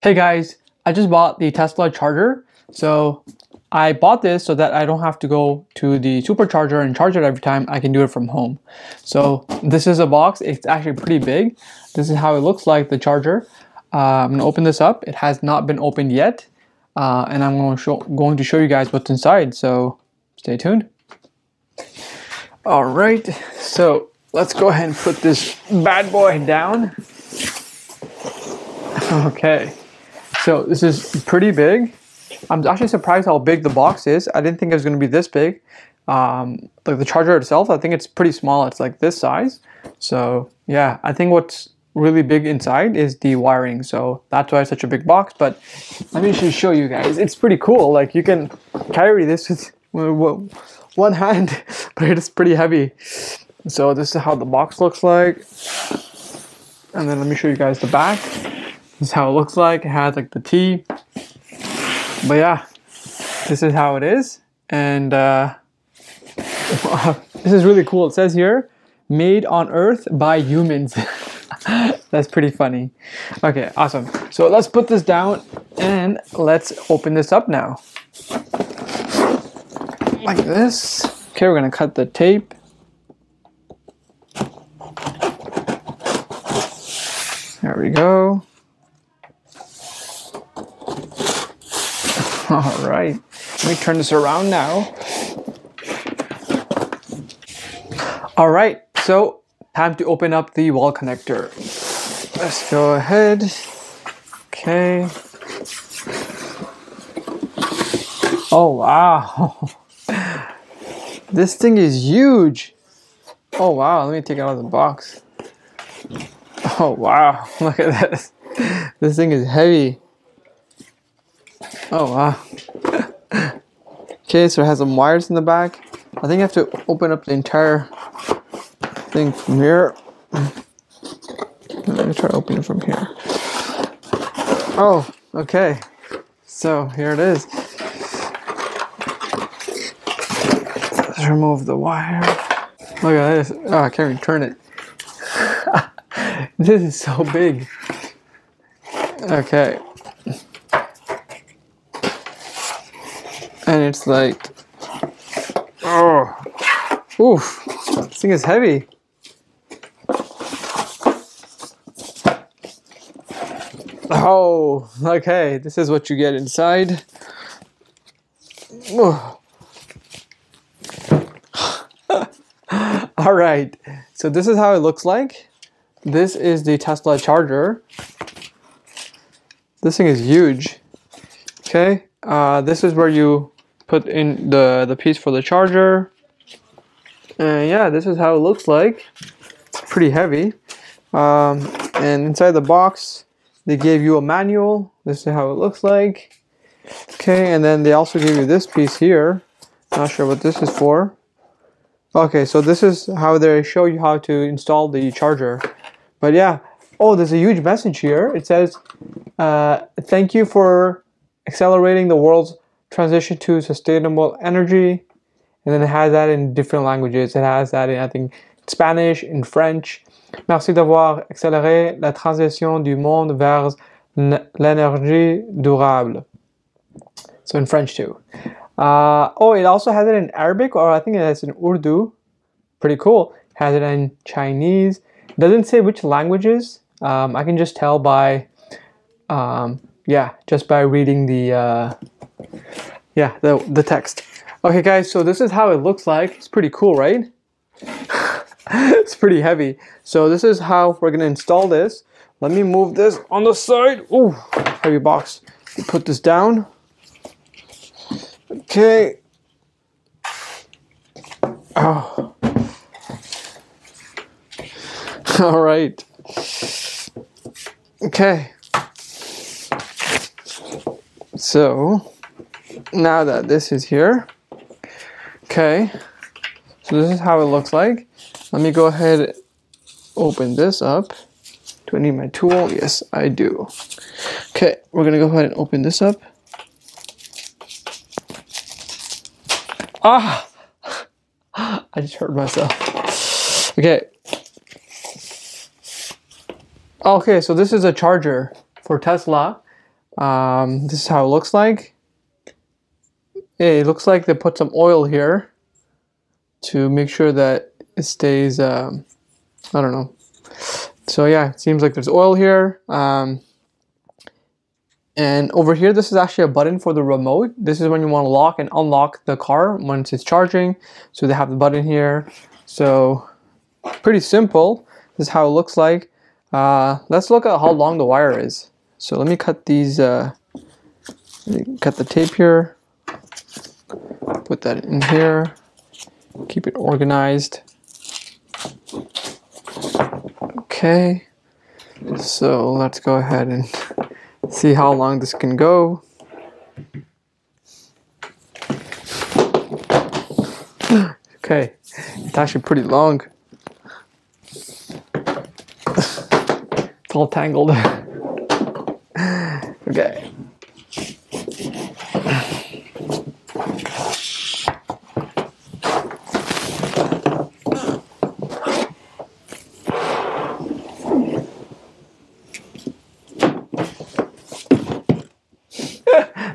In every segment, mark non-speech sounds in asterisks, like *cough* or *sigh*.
Hey guys, I just bought the Tesla charger. So I bought this so that I don't have to go to the supercharger and charge it every time. I can do it from home. So this is a box. It's actually pretty big. This is how it looks like, the charger. Uh, I'm gonna open this up. It has not been opened yet. Uh, and I'm to, show, going to show you guys what's inside. So stay tuned. All right, so let's go ahead and put this bad boy down. *laughs* Okay, so this is pretty big. I'm actually surprised how big the box is. I didn't think it was going to be this big. Um, like the charger itself, I think it's pretty small. It's like this size. So yeah, I think what's really big inside is the wiring. So that's why it's such a big box. But let me just show you guys. It's pretty cool. Like you can carry this with one hand, *laughs* but it's pretty heavy. So this is how the box looks like. And then let me show you guys the back. This is how it looks like. It has like the T. But yeah, this is how it is. And uh, *laughs* this is really cool. It says here, made on Earth by humans. *laughs* That's pretty funny. Okay, awesome. So let's put this down and let's open this up now. Like this. Okay, we're gonna cut the tape. There we go. *laughs* All right, let me turn this around now. All right, so time to open up the wall connector. Let's go ahead. Okay. Oh, wow. *laughs* this thing is huge. Oh, wow. Let me take it out of the box. Oh, wow. *laughs* Look at this. This thing is heavy. Oh, wow. okay, so it has some wires in the back. I think I have to open up the entire thing from here. Let me try to open it from here. Oh, okay. So here it is. Let's remove the wire. Look at this. Oh, I can't even turn it. *laughs* this is so big. Okay. And it's like, oh, oof, this thing is heavy. Oh, okay. This is what you get inside. *laughs* All right. So this is how it looks like. This is the Tesla charger. This thing is huge. Okay. Uh, this is where you put in the, the piece for the charger. And yeah, this is how it looks like. It's pretty heavy. Um, and inside the box, they gave you a manual. This is how it looks like. Okay, and then they also give you this piece here. Not sure what this is for. Okay, so this is how they show you how to install the charger. But yeah, oh, there's a huge message here. It says, uh, thank you for accelerating the world's transition to sustainable energy. And then it has that in different languages. It has that in, I think, Spanish, in French, Merci d'avoir accéléré la transition du monde vers l'énergie durable. So in French too. Uh, oh, it also has it in Arabic, or I think it has in Urdu. Pretty cool. Has it in Chinese. Doesn't say which languages. Um, I can just tell by, um, yeah, just by reading the, uh, yeah, the the text. Okay, guys. So this is how it looks like. It's pretty cool, right? *laughs* it's pretty heavy. So this is how we're gonna install this. Let me move this on the side. Ooh, heavy box. Put this down. Okay. Oh. *laughs* All right. Okay. So now that this is here, okay. So this is how it looks like. Let me go ahead open this up. Do I need my tool? Yes, I do. Okay, we're gonna go ahead and open this up. Ah! *laughs* I just hurt myself. Okay. Okay, so this is a charger for Tesla. Um, this is how it looks like. It looks like they put some oil here to make sure that it stays, um, I don't know. So yeah, it seems like there's oil here. Um, and over here, this is actually a button for the remote. This is when you want to lock and unlock the car once it's charging. So they have the button here. So pretty simple. This is how it looks like. Uh, let's look at how long the wire is. So let me cut these, uh, cut the tape here, put that in here, keep it organized. Okay, so let's go ahead and *laughs* see how long this can go. *gasps* Okay, it's actually pretty long. *laughs* it's all tangled. *laughs* okay.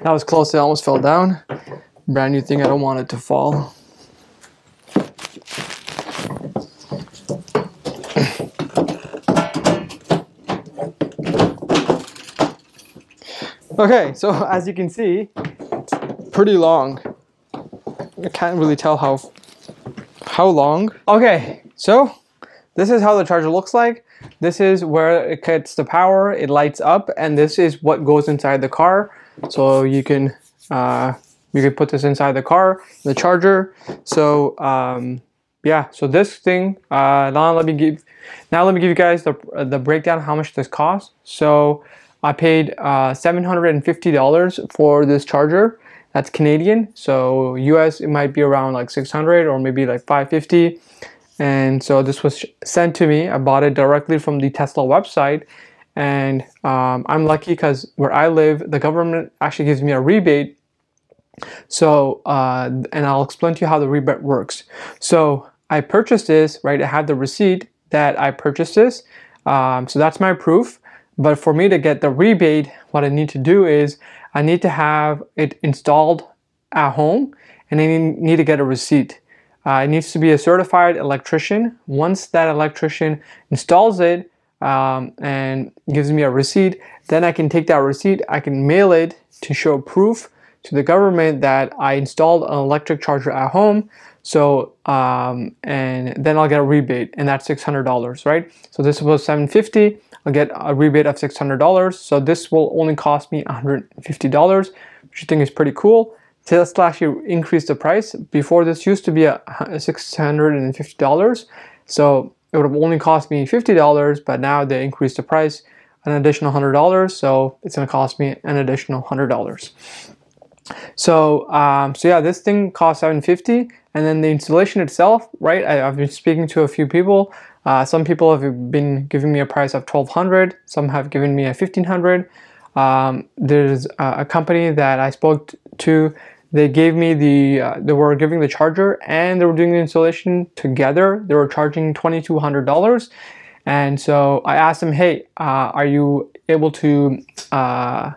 That was close, it almost fell down. Brand new thing, I don't want it to fall. Okay, so *laughs* as you can see, pretty long. I can't really tell how how long. Okay, so this is how the charger looks like. This is where it gets the power, it lights up, and this is what goes inside the car. So you can uh, you can put this inside the car, the charger. So um, yeah, so this thing. Uh, now let me give now let me give you guys the the breakdown how much this costs. So I paid uh, $750 for this charger. That's Canadian. So US it might be around like 600 or maybe like 550. And so this was sent to me. I bought it directly from the Tesla website and um, I'm lucky because where I live, the government actually gives me a rebate. So, uh, and I'll explain to you how the rebate works. So I purchased this, right? I have the receipt that I purchased this. Um, so that's my proof. But for me to get the rebate, what I need to do is I need to have it installed at home and I need to get a receipt. Uh, it needs to be a certified electrician. Once that electrician installs it, um, and gives me a receipt. Then I can take that receipt, I can mail it to show proof to the government that I installed an electric charger at home. So, um, and then I'll get a rebate and that's $600, right? So this was 750 I'll get a rebate of $600. So this will only cost me $150, which I think is pretty cool. Tesla actually increased the price. Before this used to be a $650. So it would have only cost me $50, but now they increased the price an additional $100, so it's going to cost me an additional $100. So, um, so yeah, this thing costs 750 and then the installation itself, right? I, have been speaking to a few people. Uh, some people have been giving me a price of 1200 some have given me a 1500 um, There's a, a company that I spoke to they gave me the, uh, they were giving the charger and they were doing the installation together. They were charging $2,200. And so I asked them, hey, uh, are you able to, uh,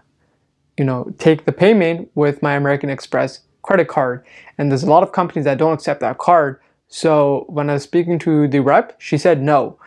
you know, take the payment with my American Express credit card? And there's a lot of companies that don't accept that card. So when I was speaking to the rep, she said no,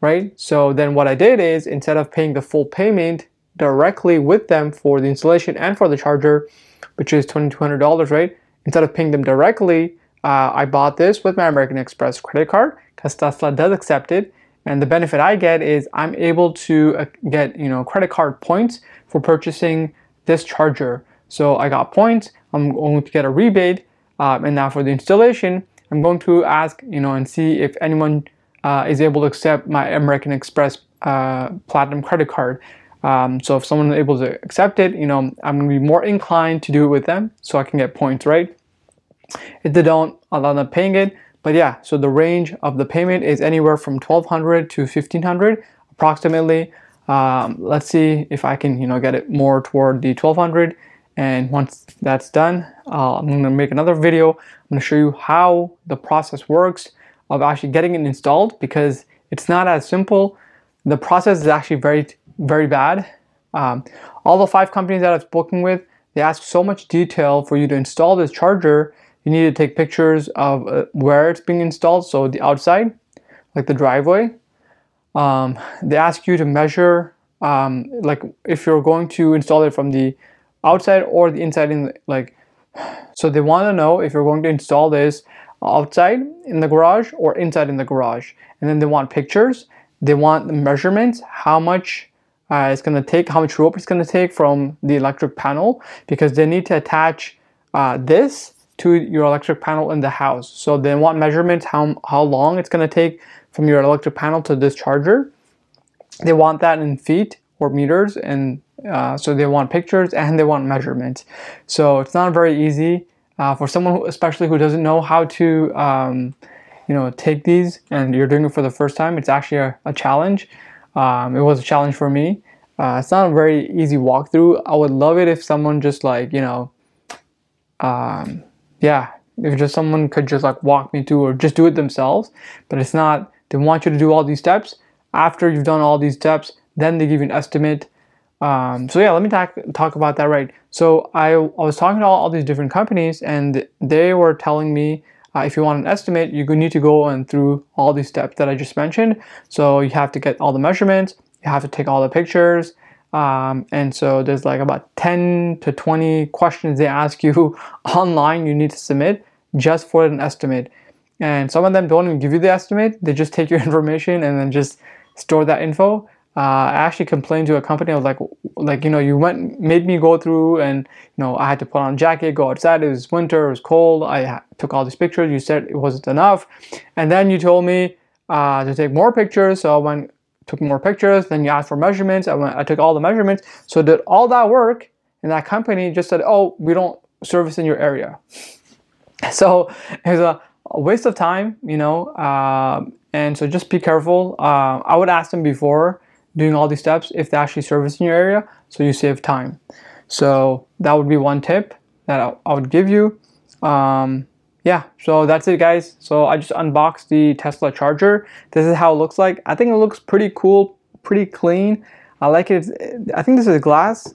right? So then what I did is instead of paying the full payment directly with them for the installation and for the charger, which is $2,200, right? Instead of paying them directly, uh, I bought this with my American Express credit card because Tesla does accept it. And the benefit I get is I'm able to uh, get, you know, credit card points for purchasing this charger. So I got points, I'm going to get a rebate. Um, and now for the installation, I'm going to ask, you know, and see if anyone uh, is able to accept my American Express uh, Platinum credit card. Um, so if someone is able to accept it, you know, I'm gonna be more inclined to do it with them so I can get points, right? If they don't, I'll end up paying it. But yeah, so the range of the payment is anywhere from 1200 to 1500 approximately. Um, let's see if I can, you know, get it more toward the 1200. And once that's done, uh, I'm gonna make another video. I'm gonna show you how the process works of actually getting it installed because it's not as simple. The process is actually very very bad. Um, all the five companies that I've spoken with, they ask so much detail for you to install this charger. You need to take pictures of uh, where it's being installed, so the outside, like the driveway. Um, they ask you to measure, um, like if you're going to install it from the outside or the inside in the, like, so they want to know if you're going to install this outside in the garage or inside in the garage. And then they want pictures. They want the measurements, how much uh, it's going to take, how much rope it's going to take from the electric panel because they need to attach uh, this to your electric panel in the house. So they want measurements, how, how long it's going to take from your electric panel to this charger. They want that in feet or meters and uh, so they want pictures and they want measurements. So it's not very easy uh, for someone, who, especially who doesn't know how to, um, you know, take these and you're doing it for the first time. It's actually a, a challenge. Um, it was a challenge for me. Uh, it's not a very easy walkthrough. I would love it if someone just like, you know, um, yeah, if just someone could just like walk me through or just do it themselves. But it's not, they want you to do all these steps. After you've done all these steps, then they give you an estimate. Um, so yeah, let me talk, talk about that right. So I, I was talking to all, all these different companies and they were telling me uh, if you want an estimate, you need to go and through all these steps that I just mentioned. So you have to get all the measurements, you have to take all the pictures, um, and so there's like about 10 to 20 questions they ask you *laughs* online you need to submit just for an estimate. And some of them don't even give you the estimate, they just take your *laughs* information and then just store that info. Uh, I actually complained to a company. I was like, like you know, you went made me go through, and you know, I had to put on jacket, go outside. It was winter, it was cold. I took all these pictures. You said it wasn't enough, and then you told me uh, to take more pictures. So I went, took more pictures. Then you asked for measurements. I went, I took all the measurements. So did all that work, and that company just said, oh, we don't service in your area. *laughs* So it was a, a waste of time, you know. Uh, and so just be careful. Uh, I would ask them before doing all these steps if they actually service in your area so you save time. So that would be one tip that I, would give you. Um, yeah, so that's it guys. So I just unboxed the Tesla charger. This is how it looks like. I think it looks pretty cool, pretty clean. I like it. I think this is glass.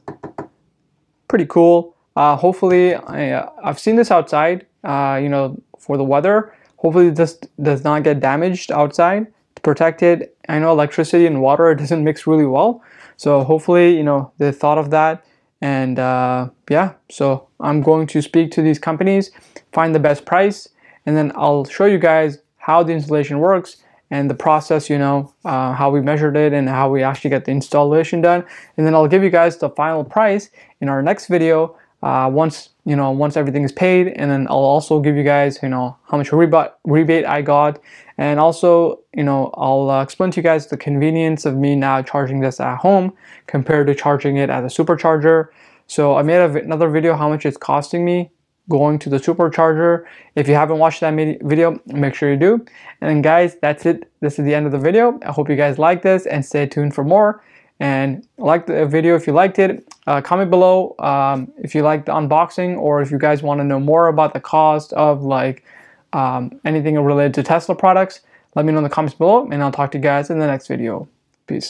Pretty cool. Uh, hopefully, I, uh, I've seen this outside, uh, you know, for the weather. Hopefully this does not get damaged outside protected. I know electricity and water *laughs* doesn't mix really well. So hopefully, you know, they thought of that. And uh, yeah, so I'm going to speak to these companies, find the best price, and then I'll show you guys how the installation works and the process, you know, uh, how we measured it and how we actually get the installation done. And then I'll give you guys the final price in our next video uh, once you know once everything is paid and then I'll also give you guys you know how much rebate rebate I got. And also you know I'll uh, explain to you guys the convenience of me now charging this at home compared to charging it at a supercharger. So I made another video how much it's costing me going to the supercharger. If you haven't watched that video make sure you do. And guys that's it. This is the end of the video. I hope you guys like this and stay tuned for more and like the video if you liked it uh, comment below um, if you like the unboxing or if you guys want to know more about the cost of like um, anything related to Tesla products let me know in the comments below and I'll talk to you guys in the next video. Peace